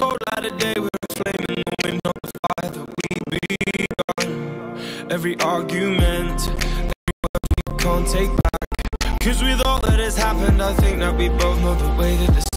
Cold light of day, we're a flame in the wind on the fire that we begun. Every argument, every word we can't take back. Cause with all that has happened, I think that we both know the way that the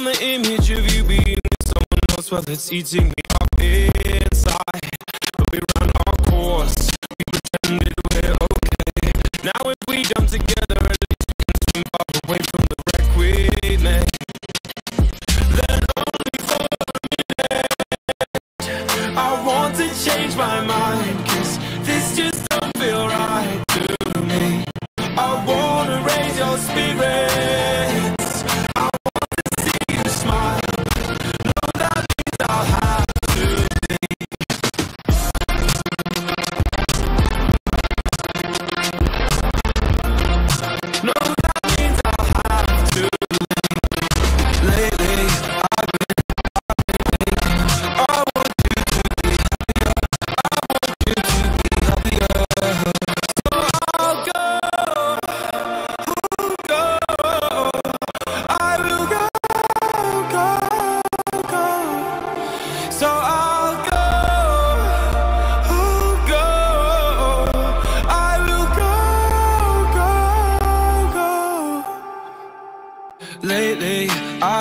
And the image of you being someone else, well, it's eating me up inside.